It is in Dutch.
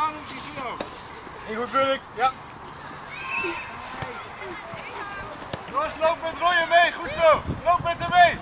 gaan om die kilo. In goed bulk. Ja. Jongens, loop met Royer mee. Goed zo. Loop met hem mee.